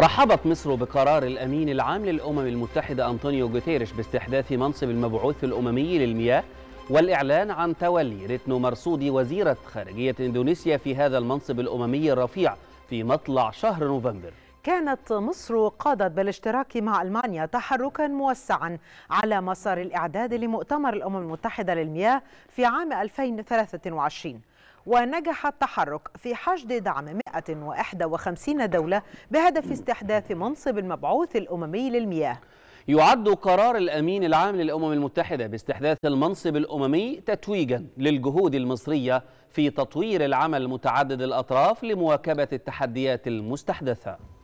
رحبت مصر بقرار الأمين العام للأمم المتحدة أنطونيو غوتيريش باستحداث منصب المبعوث الأممي للمياه والإعلان عن تولي ريتنو مرصودي وزيرة خارجية إندونيسيا في هذا المنصب الأممي الرفيع في مطلع شهر نوفمبر. كانت مصر قادت بالاشتراك مع ألمانيا تحركا موسعا على مسار الإعداد لمؤتمر الأمم المتحدة للمياه في عام 2023 ونجح التحرك في حشد دعم 151 دولة بهدف استحداث منصب المبعوث الأممي للمياه. يعد قرار الأمين العام للأمم المتحدة باستحداث المنصب الأممي تتويجا للجهود المصرية في تطوير العمل متعدد الأطراف لمواكبة التحديات المستحدثة.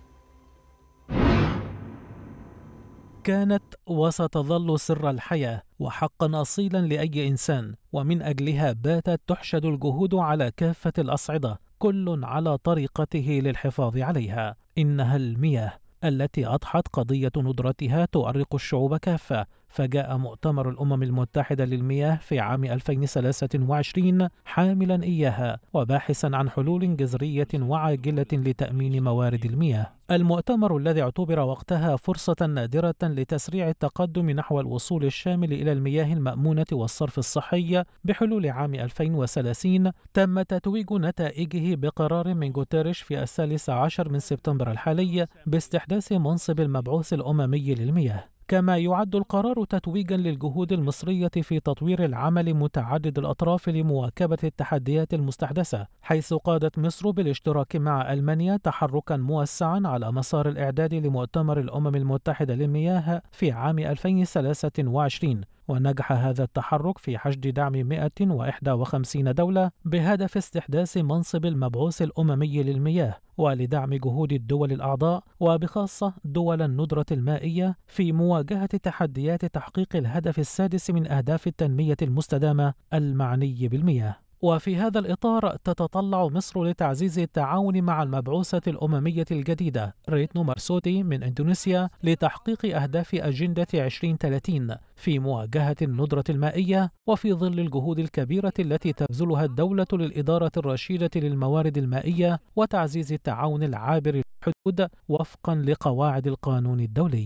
كانت وستظل سر الحياة وحقا أصيلا لأي إنسان ومن أجلها باتت تحشد الجهود على كافة الأصعدة كل على طريقته للحفاظ عليها. إنها المياه التي أضحت قضية ندرتها تؤرق الشعوب كافة فجاء مؤتمر الأمم المتحدة للمياه في عام 2023 حاملا إياها وباحثا عن حلول جذرية وعاجلة لتأمين موارد المياه. المؤتمر الذي اعتبر وقتها فرصة نادرة لتسريع التقدم نحو الوصول الشامل إلى المياه المأمونة والصرف الصحي بحلول عام 2030 تم تتويج نتائجه بقرار من غوتيريش في الثالث عشر من سبتمبر الحالي باستحداث منصب المبعوث الأممي للمياه. كما يعد القرار تتويجا للجهود المصرية في تطوير العمل متعدد الأطراف لمواكبة التحديات المستحدثة حيث قادت مصر بالاشتراك مع ألمانيا تحركا موسعا على مسار الإعداد لمؤتمر الأمم المتحدة للمياه في عام 2023 ونجح هذا التحرك في حشد دعم 151 دولة بهدف استحداث منصب المبعوث الأممي للمياه ولدعم جهود الدول الأعضاء وبخاصة دول الندرة المائية في مواجهة تحديات تحقيق الهدف السادس من أهداف التنمية المستدامة المعني بالمياه. وفي هذا الإطار تتطلع مصر لتعزيز التعاون مع المبعوثة الأممية الجديدة ريتنو مرسوتي من إندونيسيا لتحقيق أهداف أجندة 2030 في مواجهة الندرة المائية وفي ظل الجهود الكبيرة التي تبذلها الدولة للإدارة الرشيدة للموارد المائية وتعزيز التعاون العابر للحدود وفقا لقواعد القانون الدولي.